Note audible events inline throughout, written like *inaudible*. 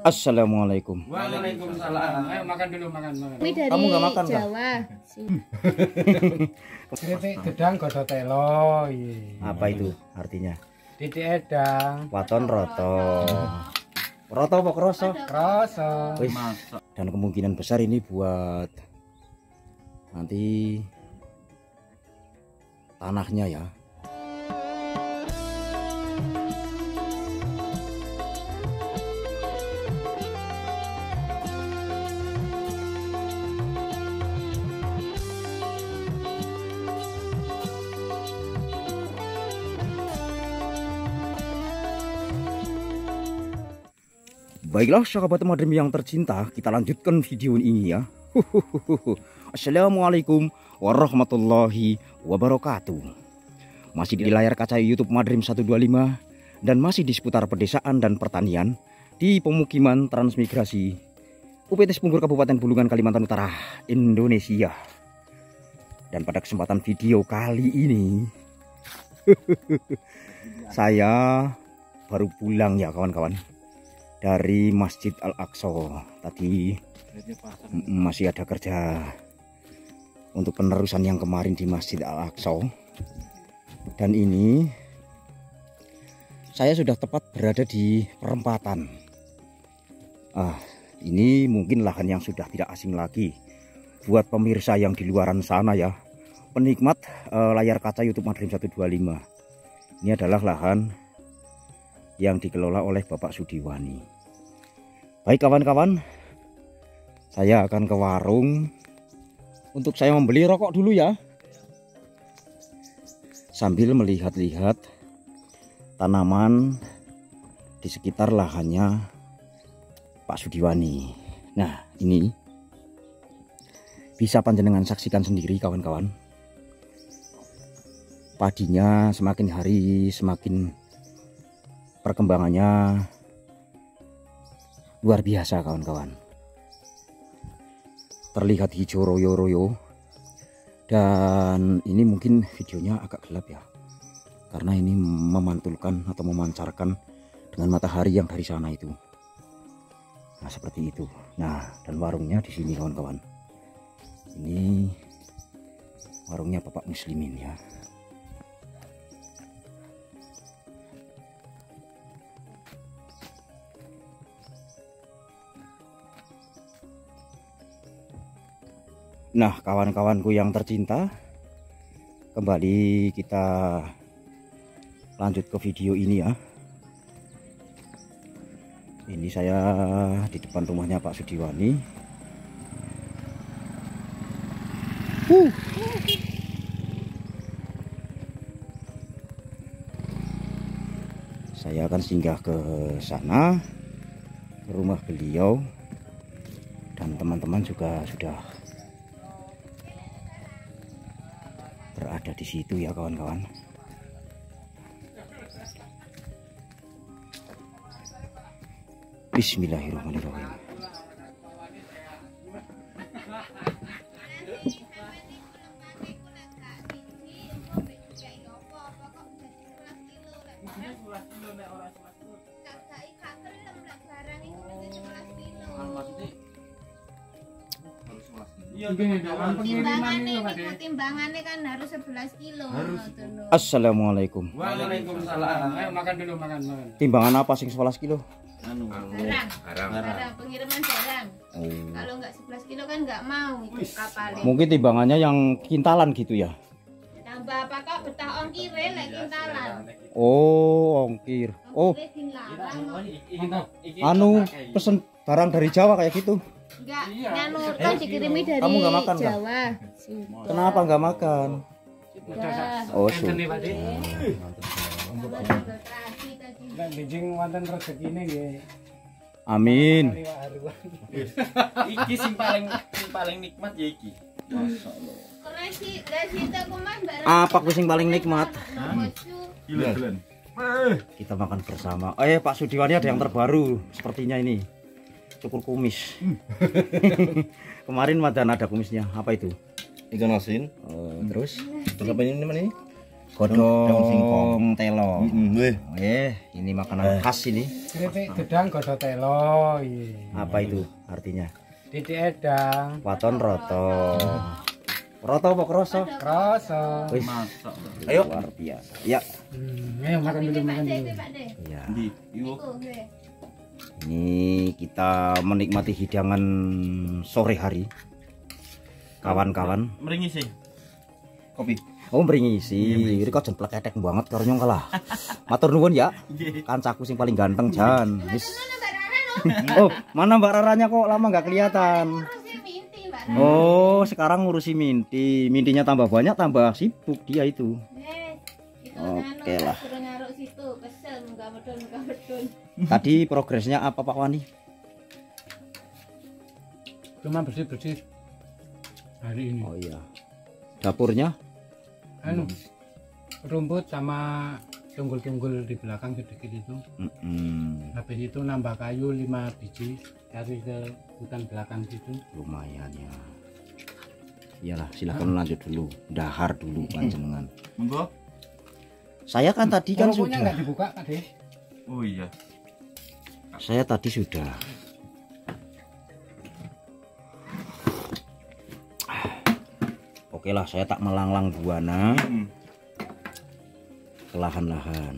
Assalamualaikum. Waalaikumsalam. Ayo makan dulu makan makan. Kami dari Kamu nggak makan, Kak? Jawa. *laughs* Kritik gedang godho telo. Apa itu artinya? Titik edang. Waton roto. Roto apa kroso? Kroso. Dan kemungkinan besar ini buat nanti tanahnya ya. Baiklah sahabat Madrim yang tercinta, kita lanjutkan video ini ya. Assalamualaikum warahmatullahi wabarakatuh. Masih di layar kaca YouTube Madrim 125 dan masih di seputar pedesaan dan pertanian di pemukiman transmigrasi UPT Sepunggur Kabupaten Bulungan Kalimantan Utara, Indonesia. Dan pada kesempatan video kali ini *laughs* saya baru pulang ya kawan-kawan dari Masjid Al-Aqsa. Tadi masih ada kerja untuk penerusan yang kemarin di Masjid Al-Aqsa. Dan ini saya sudah tepat berada di perempatan. Ah ini mungkin lahan yang sudah tidak asing lagi buat pemirsa yang di luaran sana ya. Penikmat eh, layar kaca YouTube Madrim 125 ini adalah lahan yang dikelola oleh Bapak Sudiwani. Baik kawan-kawan, saya akan ke warung untuk saya membeli rokok dulu ya. Sambil melihat-lihat tanaman di sekitar lahannya Pak Sudiwani. Nah, ini bisa panjenengan saksikan sendiri kawan-kawan. Padinya semakin hari semakin perkembangannya luar biasa kawan-kawan. Terlihat hijau royo-royo. Dan ini mungkin videonya agak gelap ya. Karena ini memantulkan atau memancarkan dengan matahari yang dari sana itu. Nah seperti itu. Nah dan warungnya di sini kawan-kawan. Ini warungnya Bapak Muslimin ya Nah, kawan-kawanku yang tercinta, kembali kita lanjut ke video ini ya. Ini saya di depan rumahnya Pak Sudiwani. Uh. Saya akan singgah ke sana, ke rumah beliau, dan teman-teman juga sudah berada di situ ya kawan-kawan. Bismillahirrahmanirrahim. Timbangannya itu timbangannya kan harus 11 kilo. ngoten lho. Assalamualaikum. Waalaikumsalam. Ayo makan dulu makan makan. Timbangan apa sing 11 kilo? Barang. Barang pengiriman barang. Oh. Kalau nggak 11 kilo kan nggak mau itu kapalnya. Mungkin timbangannya yang kintalan gitu ya. Tambah apa kok betah ongkire lek kintalan. Oh, ongkir. Oh, anu pesen barang dari Jawa kayak gitu. Enggak, nganu kan dikirimi dari Kamu makan? Jawa. Kenapa nggak makan? Sudah. Oh, Enten nih, su- Pak Dik. Sama registrasi tadi. Nek bijing wonten rezekine nggih. Amin. Iki sing paling sing paling nikmat ya iki. Barang. Apa kucing paling nikmat? Gila-gilan. Kita makan bersama. Eh, Pak Sudiwani ada yang terbaru sepertinya ini. Cukur kumis. *laughs* Kemarin madan ada kumisnya. Apa itu? Ikan asin. Oh, terus Terus apa ini namanya? Godong singkong. telo. Heeh, weh. Eh, ini makanan khas ini. Keripik gedang godho telo. iya. Apa itu artinya? Titik edang. Waton roto. Roto apa kroso? Kroso. Wis, Masak. ayo luar biasa. Ya, Hmm, ayo makan dulu, makan dulu. Pak Dek. ya. Di. Ini kita menikmati hidangan sore hari. Kawan-kawan. Meringis sih. Kopi. Oh, mringisi. Iki kok jen pleketek banget karo nyong kalah. Matur nuwun ya. Kancaku sing paling ganteng Jan. Wis. Mana Mbak Rara no? Oh, mana Mbak Raranya kok lama nggak kelihatan? Oh, sekarang ngurusi Minti. Mintinya tambah banyak, tambah sibuk dia itu. Oke lah. Situ, kesel muka medun, muka medun. *laughs* Tadi progresnya apa Pak Wani? Cuma bersih-bersih hari ini. Oh iya. Dapurnya? Anu, rumput sama tunggul-tunggul di belakang sedikit itu. Mm-mm, Habis itu nambah kayu 5 biji cari ke hutan belakang situ. lumayan ya. Iyalah, silakan lanjut dulu. Dahar dulu panjenengan. Monggo. Saya kan tadi kan Rokoknya sudah. dibuka, Dek. Oh iya. Saya tadi sudah. Oke lah, saya tak melanglang buana ke lahan-lahan.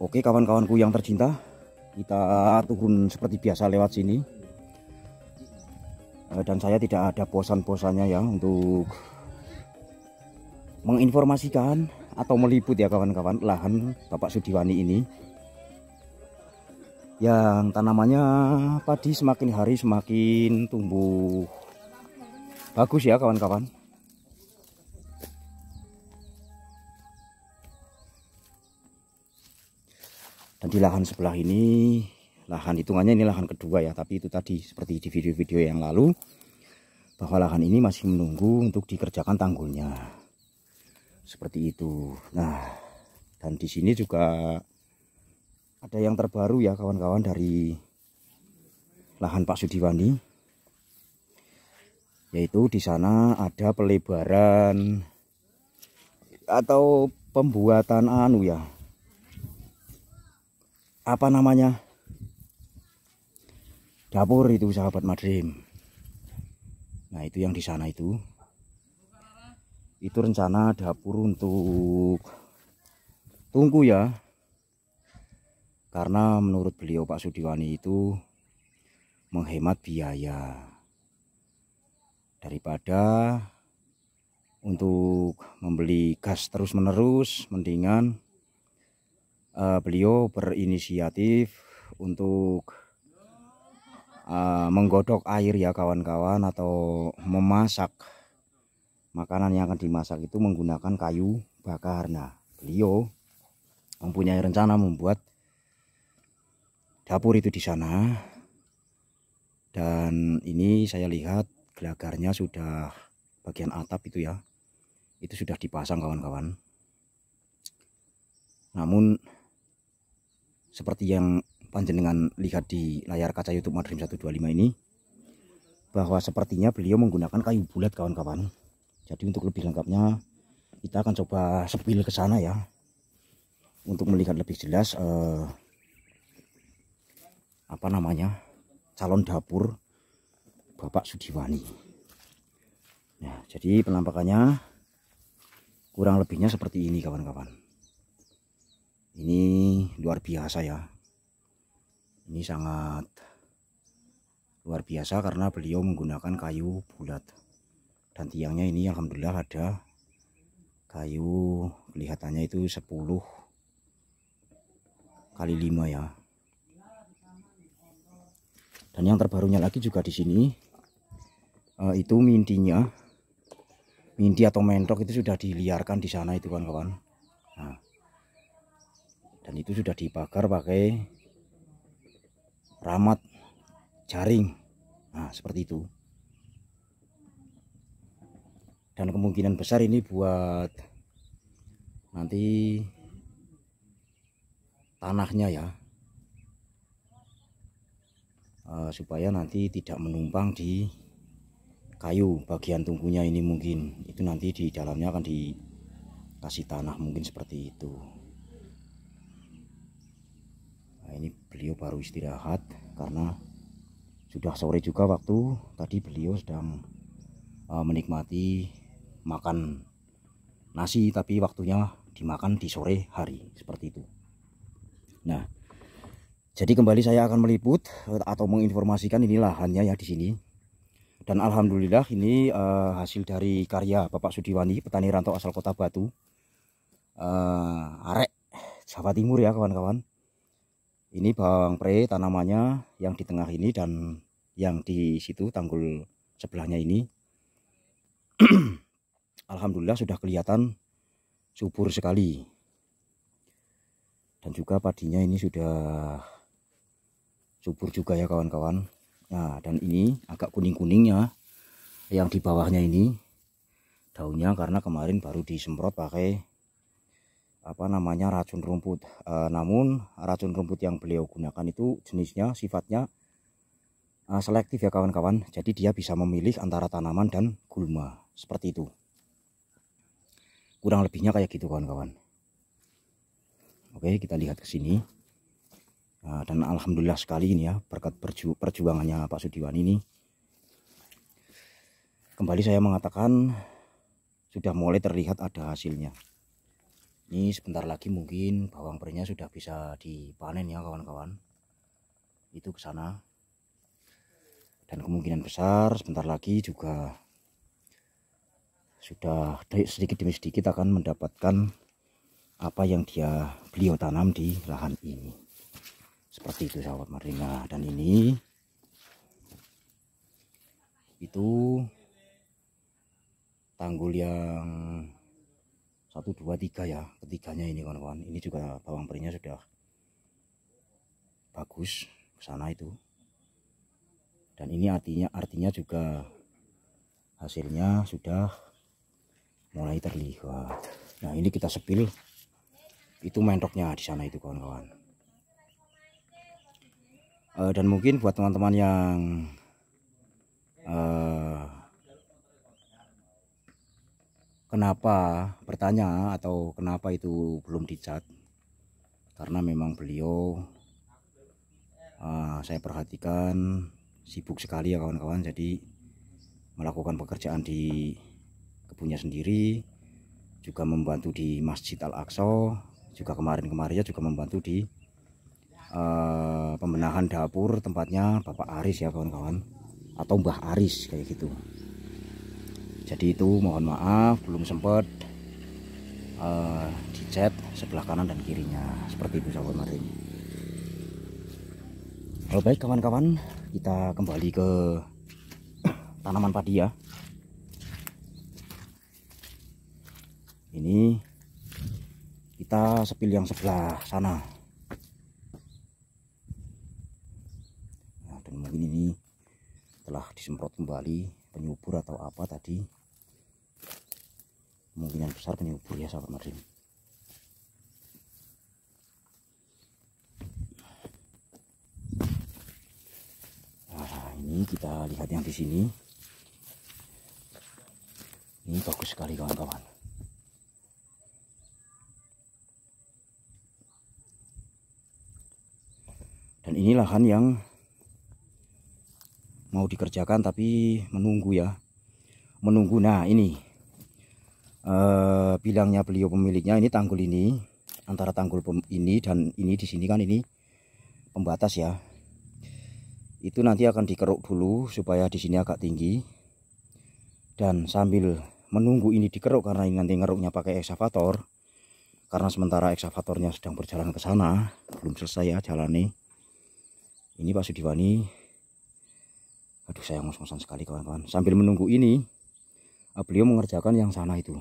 Oke kawan-kawanku yang tercinta, kita turun seperti biasa lewat sini. Eh, Dan saya tidak ada bosan-bosannya ya untuk menginformasikan atau meliput ya kawan-kawan lahan Bapak Sudiwani ini. Yang tanamannya padi semakin hari semakin tumbuh bagus ya kawan-kawan. Dan di lahan sebelah ini, lahan hitungannya ini lahan kedua ya, tapi itu tadi seperti di video-video yang lalu, bahwa lahan ini masih menunggu untuk dikerjakan tanggulnya. Seperti itu. Nah, dan di sini juga ada yang terbaru ya kawan-kawan dari lahan Pak Sudiwani. Yaitu di sana ada pelebaran atau pembuatan anu ya apa namanya dapur itu sahabat Madrim nah itu yang di sana itu itu rencana dapur untuk tunggu ya. Karena menurut beliau Pak Sudiwani itu menghemat biaya. Daripada untuk membeli gas terus menerus mendingan eh, beliau berinisiatif untuk eh, menggodok air ya kawan-kawan atau memasak makanan yang akan dimasak itu menggunakan kayu bakar. Nah, beliau mempunyai rencana membuat dapur itu di sana. Dan ini saya lihat gelagarnya sudah bagian atap itu ya. Itu sudah dipasang kawan-kawan. Namun seperti yang panjenengan lihat di layar kaca YouTube Madrim 125 ini bahwa sepertinya beliau menggunakan kayu bulat kawan-kawan. Jadi untuk lebih lengkapnya kita akan coba sepil ke sana ya untuk melihat lebih jelas eh, apa namanya calon dapur Bapak Sudiwani. Nah, jadi penampakannya kurang lebihnya seperti ini kawan-kawan. Ini luar biasa ya. Ini sangat luar biasa karena beliau menggunakan kayu bulat. Dan tiangnya ini alhamdulillah ada kayu kelihatannya itu 10 kali 5 ya. Dan yang terbarunya lagi juga di sini eh, itu mintinya. Minti atau mentok itu sudah diliarkan di sana itu kawan-kawan. Nah, dan itu sudah dipagar pakai ramat jaring nah seperti itu dan kemungkinan besar ini buat nanti tanahnya ya. Eh, supaya nanti tidak menumpang di kayu bagian tungkunya ini mungkin. Itu nanti di dalamnya akan dikasih tanah mungkin seperti itu. Nah ini beliau baru istirahat karena sudah sore juga waktu. Tadi beliau sedang uh, menikmati makan nasi tapi waktunya dimakan di sore hari seperti itu. Nah jadi kembali saya akan meliput atau menginformasikan ini lahannya ya di sini. Dan alhamdulillah ini uh, hasil dari karya Bapak Sudiwani petani rantau asal kota Batu uh, arek Jawa Timur ya kawan-kawan. Ini bawang pre tanamannya yang di tengah ini dan yang di situ tanggul sebelahnya ini *clears throat* Alhamdulillah sudah kelihatan subur sekali dan juga padinya ini sudah subur juga ya kawan-kawan Nah, dan ini agak kuning-kuningnya yang di bawahnya ini daunnya karena kemarin baru disemprot pakai apa namanya racun rumput. E, namun racun rumput yang beliau gunakan itu jenisnya sifatnya e, selektif ya kawan-kawan. Jadi dia bisa memilih antara tanaman dan gulma seperti itu. Kurang lebihnya kayak gitu kawan-kawan. Oke, kita lihat ke sini. Nah, dan alhamdulillah sekali ini ya berkat perju perjuangannya Pak Sudiwan ini. Kembali saya mengatakan sudah mulai terlihat ada hasilnya. Ini sebentar lagi mungkin bawang pernya sudah bisa dipanen ya kawan-kawan. Itu ke sana. Dan kemungkinan besar sebentar lagi juga sudah sedikit demi sedikit akan mendapatkan apa yang dia beliau tanam di lahan ini. Seperti itu sahabat Marina. Dan ini itu tanggul yang satu dua tiga ya ketiganya ini kawan-kawan. Ini juga bawang perinya sudah bagus ke sana itu. Dan ini artinya artinya juga hasilnya sudah mulai terlihat. Nah ini kita sepil. Itu mentoknya di sana itu kawan-kawan. Uh, dan mungkin buat teman-teman yang uh, kenapa bertanya atau kenapa itu belum dicat karena memang beliau uh, saya perhatikan sibuk sekali ya kawan-kawan. Jadi melakukan pekerjaan di kebunnya sendiri juga membantu di Masjid Al-Aqsa juga kemarin-kemarinnya juga membantu di uh, pembenahan dapur tempatnya Bapak Aris ya kawan-kawan atau Mbah Aris kayak gitu. Jadi itu mohon maaf belum sempat uh, dicat sebelah kanan dan kirinya seperti itu sahabat marin kalau baik kawan-kawan kita kembali ke tanaman padi ya ini kita sepil yang sebelah sana. Mungkin ini telah disemprot kembali penyubur atau apa tadi. Kemungkinan besar penyubur ya sahabat marine nah ini kita lihat yang di sini. Ini bagus sekali kawan-kawan dan ini lahan yang mau dikerjakan tapi menunggu ya. Menunggu. Nah ini eh, bilangnya beliau pemiliknya ini tanggul ini antara tanggul ini dan ini di sini kan ini pembatas ya. Itu nanti akan dikeruk dulu supaya di sini agak tinggi. Dan sambil menunggu ini dikeruk karena ini nanti ngeruknya pakai eksavator karena sementara eksavatornya sedang berjalan ke sana belum selesai ya jalan nih ini Pak Sudiwani. Aduh saya ngos-ngosan sekali kawan-kawan. Sambil menunggu ini uh, beliau mengerjakan yang sana itu.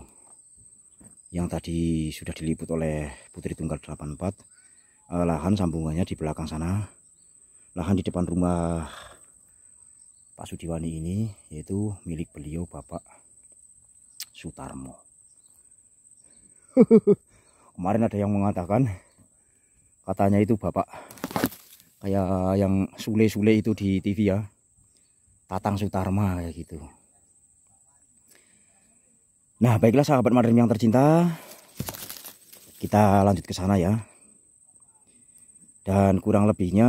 Yang tadi sudah diliput oleh Putri Tunggal 84 uh, eh, lahan sambungannya di belakang sana. Lahan di depan rumah Pak Sudiwani ini yaitu milik beliau Bapak Sutarmo. *laughs* Kemarin ada yang mengatakan katanya itu Bapak kayak yang sule-sule itu di TV ya Tatang Sutarma kayak gitu Nah, baiklah sahabat Madrim yang tercinta. Kita lanjut ke sana ya. Dan kurang lebihnya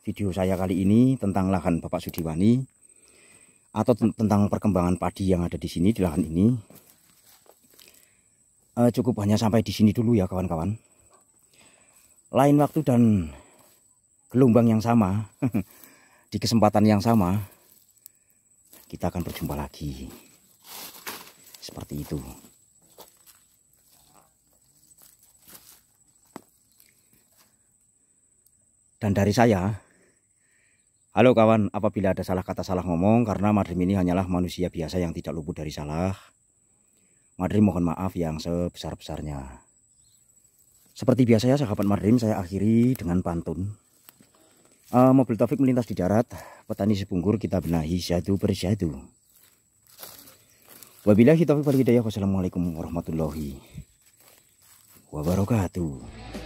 video saya kali ini tentang lahan Bapak Sudiwani atau tentang perkembangan padi yang ada di sini di lahan ini. Uh, cukup hanya sampai di sini dulu ya kawan-kawan. Lain waktu dan gelombang yang sama, *laughs* di kesempatan yang sama, kita akan berjumpa lagi. Seperti itu. Dan dari saya halo kawan apabila ada salah kata salah ngomong karena Madrim ini hanyalah manusia biasa yang tidak luput dari salah. Madrim mohon maaf yang sebesar-besarnya. Seperti biasa ya sahabat Madrim saya akhiri dengan pantun uh, mobil Taufik melintas di darat petani sepunggur kita benahi satu persatu Wabillahi taufiq wal hidayah. Wassalamualaikum warahmatullahi wabarakatuh.